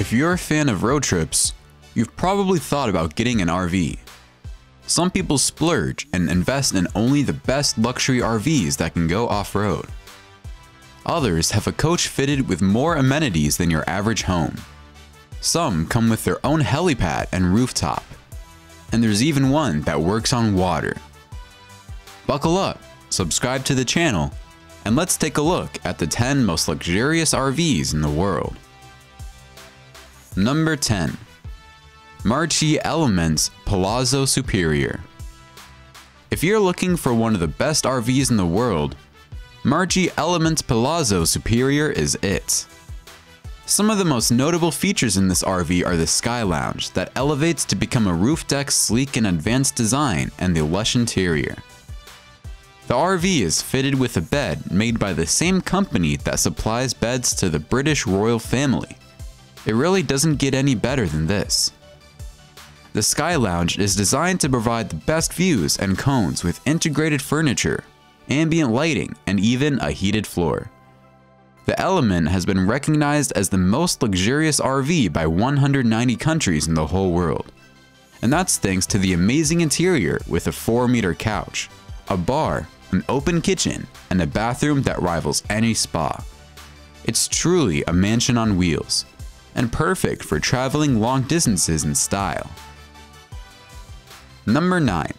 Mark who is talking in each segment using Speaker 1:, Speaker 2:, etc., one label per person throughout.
Speaker 1: If you're a fan of road trips, you've probably thought about getting an RV. Some people splurge and invest in only the best luxury RVs that can go off-road. Others have a coach fitted with more amenities than your average home. Some come with their own helipad and rooftop. And there's even one that works on water. Buckle up, subscribe to the channel, and let's take a look at the 10 most luxurious RVs in the world. Number 10. Marchi Elements Palazzo Superior. If you're looking for one of the best RVs in the world, Marchi Elements Palazzo Superior is it. Some of the most notable features in this RV are the Sky Lounge that elevates to become a roof deck sleek and advanced design and the lush interior. The RV is fitted with a bed made by the same company that supplies beds to the British royal family. It really doesn't get any better than this. The Sky Lounge is designed to provide the best views and cones with integrated furniture, ambient lighting, and even a heated floor. The Element has been recognized as the most luxurious RV by 190 countries in the whole world. And that's thanks to the amazing interior with a 4 meter couch, a bar, an open kitchen, and a bathroom that rivals any spa. It's truly a mansion on wheels, and perfect for traveling long distances in style. Number 9.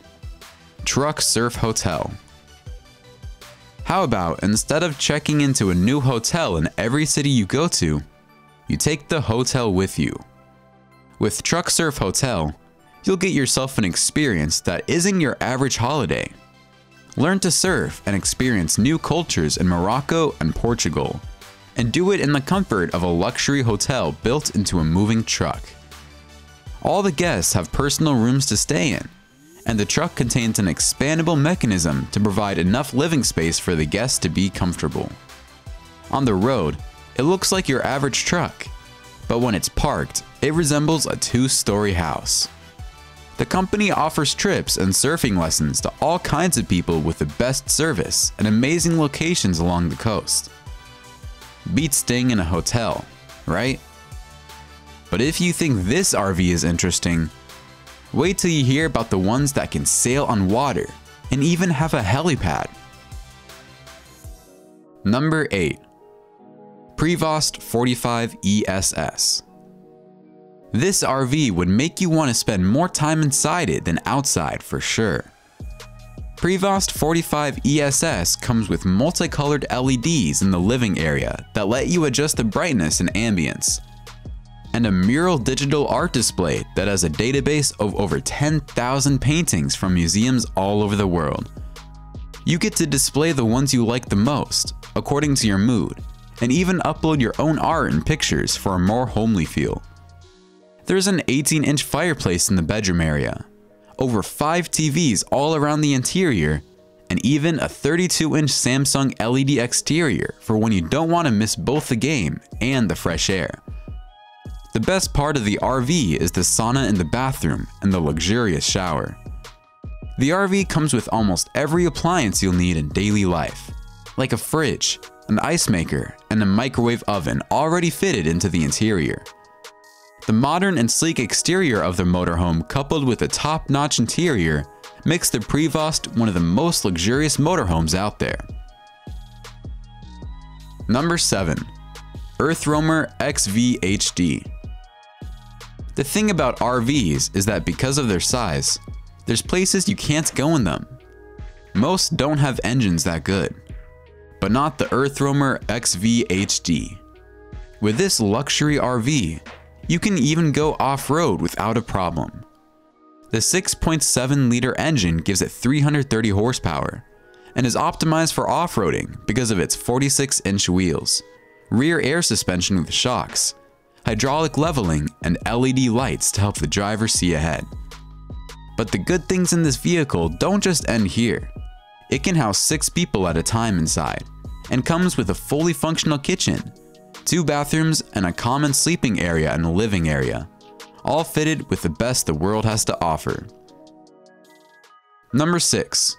Speaker 1: Truck Surf Hotel. How about instead of checking into a new hotel in every city you go to, you take the hotel with you? With Truck Surf Hotel, you'll get yourself an experience that isn't your average holiday. Learn to surf and experience new cultures in Morocco and Portugal and do it in the comfort of a luxury hotel built into a moving truck. All the guests have personal rooms to stay in, and the truck contains an expandable mechanism to provide enough living space for the guests to be comfortable. On the road, it looks like your average truck, but when it's parked, it resembles a two-story house. The company offers trips and surfing lessons to all kinds of people with the best service and amazing locations along the coast beats staying in a hotel, right? But if you think this RV is interesting, wait till you hear about the ones that can sail on water and even have a helipad. Number 8. Prevost 45 ESS. This RV would make you want to spend more time inside it than outside for sure. Prevost 45 ESS comes with multicolored LEDs in the living area that let you adjust the brightness and ambience, and a mural digital art display that has a database of over 10,000 paintings from museums all over the world. You get to display the ones you like the most, according to your mood, and even upload your own art and pictures for a more homely feel. There's an 18 inch fireplace in the bedroom area, over 5 TVs all around the interior, and even a 32-inch Samsung LED exterior for when you don't want to miss both the game and the fresh air. The best part of the RV is the sauna in the bathroom and the luxurious shower. The RV comes with almost every appliance you'll need in daily life, like a fridge, an ice maker, and a microwave oven already fitted into the interior. The modern and sleek exterior of the motorhome coupled with a top-notch interior makes the Prevost one of the most luxurious motorhomes out there. Number 7. EarthRoamer XV HD The thing about RVs is that because of their size, there's places you can't go in them. Most don't have engines that good, but not the EarthRoamer XV HD. With this luxury RV, you can even go off-road without a problem. The 6.7 liter engine gives it 330 horsepower and is optimized for off-roading because of its 46 inch wheels, rear air suspension with shocks, hydraulic leveling, and LED lights to help the driver see ahead. But the good things in this vehicle don't just end here. It can house 6 people at a time inside, and comes with a fully functional kitchen two bathrooms, and a common sleeping area and living area, all fitted with the best the world has to offer. Number 6.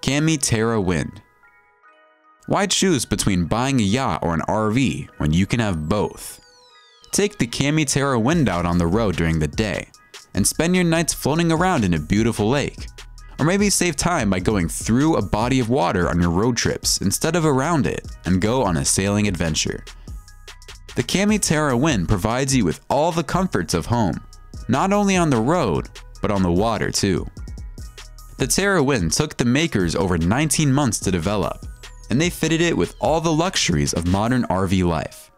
Speaker 1: Cami Terra Wind Why choose between buying a yacht or an RV when you can have both? Take the Cami Terra wind out on the road during the day, and spend your nights floating around in a beautiful lake. Or maybe save time by going through a body of water on your road trips instead of around it and go on a sailing adventure. The Terra Wind provides you with all the comforts of home, not only on the road, but on the water too. The Terra Wind took the makers over 19 months to develop, and they fitted it with all the luxuries of modern RV life,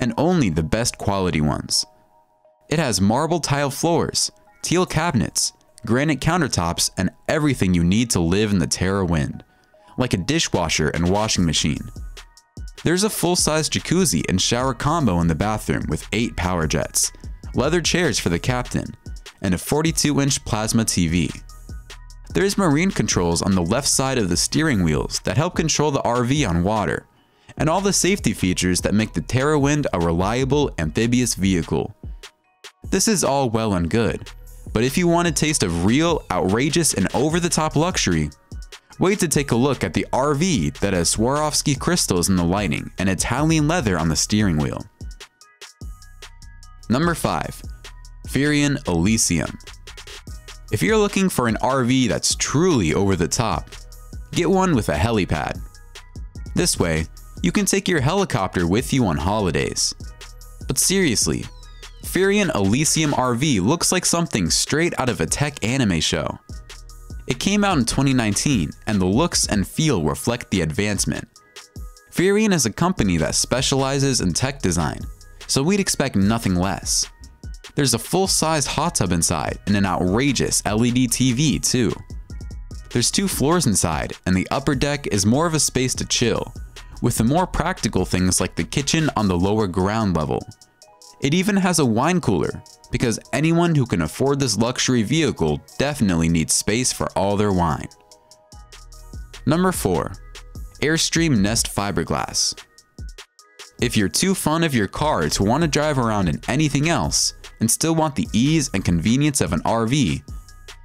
Speaker 1: and only the best quality ones. It has marble tile floors, teal cabinets, granite countertops, and everything you need to live in the Terra Wind, like a dishwasher and washing machine. There's a full-size jacuzzi and shower combo in the bathroom with 8 power jets, leather chairs for the captain, and a 42-inch plasma TV. There's marine controls on the left side of the steering wheels that help control the RV on water, and all the safety features that make the Terra Wind a reliable amphibious vehicle. This is all well and good, but if you want a taste of real, outrageous, and over-the-top luxury, wait to take a look at the RV that has Swarovski crystals in the lighting and Italian leather on the steering wheel. Number 5. Furrion Elysium If you're looking for an RV that's truly over the top, get one with a helipad. This way, you can take your helicopter with you on holidays. But seriously, Furrion Elysium RV looks like something straight out of a tech anime show. It came out in 2019, and the looks and feel reflect the advancement. Furrion is a company that specializes in tech design, so we'd expect nothing less. There's a full-sized hot tub inside and an outrageous LED TV too. There's two floors inside, and the upper deck is more of a space to chill, with the more practical things like the kitchen on the lower ground level. It even has a wine cooler, because anyone who can afford this luxury vehicle definitely needs space for all their wine. Number 4. Airstream Nest Fiberglass If you're too fond of your car to want to drive around in anything else, and still want the ease and convenience of an RV,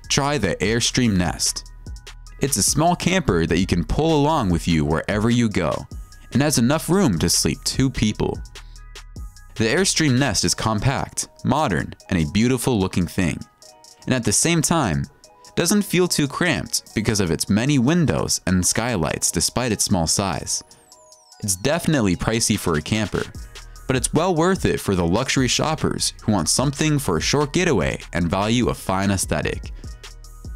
Speaker 1: try the Airstream Nest. It's a small camper that you can pull along with you wherever you go, and has enough room to sleep two people. The Airstream Nest is compact, modern, and a beautiful looking thing. And at the same time, doesn't feel too cramped because of its many windows and skylights despite its small size. It's definitely pricey for a camper, but it's well worth it for the luxury shoppers who want something for a short getaway and value a fine aesthetic.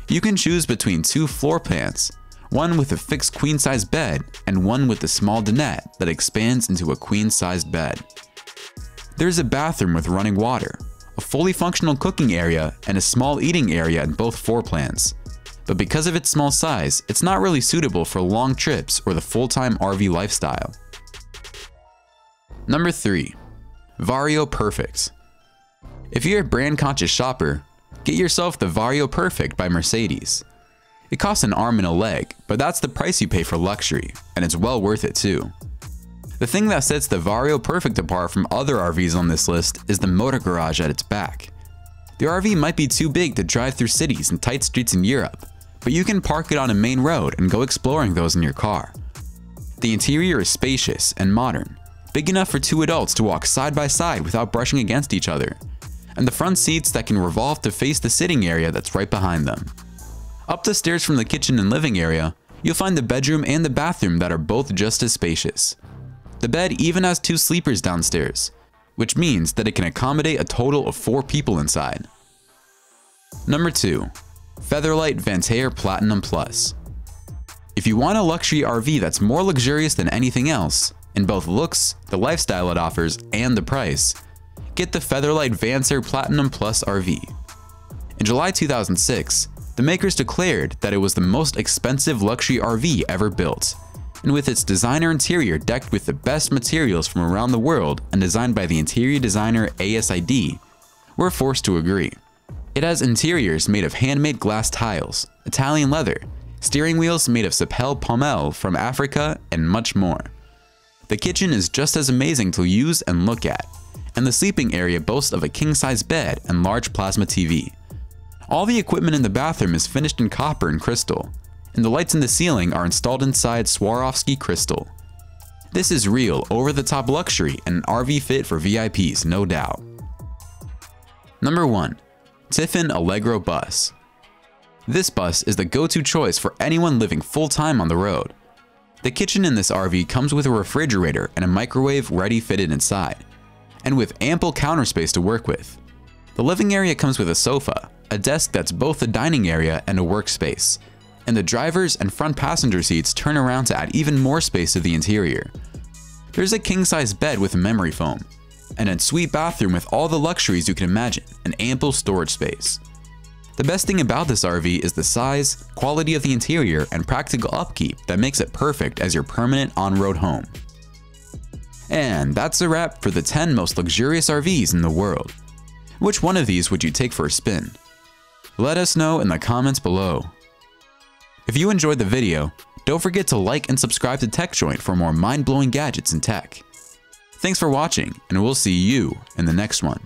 Speaker 1: You can choose between two floor plans, one with a fixed queen-size bed and one with a small dinette that expands into a queen-sized bed. There's a bathroom with running water, a fully functional cooking area, and a small eating area in both floor plans. But because of its small size, it's not really suitable for long trips or the full-time RV lifestyle. Number 3. Vario Perfect If you're a brand-conscious shopper, get yourself the Vario Perfect by Mercedes. It costs an arm and a leg, but that's the price you pay for luxury, and it's well worth it too. The thing that sets the Vario Perfect apart from other RVs on this list is the motor garage at its back. The RV might be too big to drive through cities and tight streets in Europe, but you can park it on a main road and go exploring those in your car. The interior is spacious and modern, big enough for two adults to walk side by side without brushing against each other, and the front seats that can revolve to face the sitting area that's right behind them. Up the stairs from the kitchen and living area, you'll find the bedroom and the bathroom that are both just as spacious. The bed even has two sleepers downstairs, which means that it can accommodate a total of four people inside. Number 2. Featherlite Vantare Platinum Plus If you want a luxury RV that's more luxurious than anything else, in both looks, the lifestyle it offers, and the price, get the Featherlite Vantare Platinum Plus RV. In July 2006, the makers declared that it was the most expensive luxury RV ever built, and with its designer interior decked with the best materials from around the world and designed by the interior designer ASID, we're forced to agree. It has interiors made of handmade glass tiles, Italian leather, steering wheels made of Sapele Pommele from Africa, and much more. The kitchen is just as amazing to use and look at, and the sleeping area boasts of a king-size bed and large plasma TV. All the equipment in the bathroom is finished in copper and crystal, and the lights in the ceiling are installed inside Swarovski crystal. This is real, over-the-top luxury and an RV fit for VIPs, no doubt. Number 1. Tiffin Allegro Bus This bus is the go-to choice for anyone living full-time on the road. The kitchen in this RV comes with a refrigerator and a microwave ready fitted inside, and with ample counter space to work with. The living area comes with a sofa, a desk that's both a dining area and a workspace, and the driver's and front passenger seats turn around to add even more space to the interior. There's a king-size bed with memory foam, and a sweet bathroom with all the luxuries you can imagine, and ample storage space. The best thing about this RV is the size, quality of the interior, and practical upkeep that makes it perfect as your permanent on-road home. And that's a wrap for the 10 most luxurious RVs in the world. Which one of these would you take for a spin? Let us know in the comments below. If you enjoyed the video, don't forget to like and subscribe to TechJoint for more mind-blowing gadgets and tech. Thanks for watching, and we'll see you in the next one.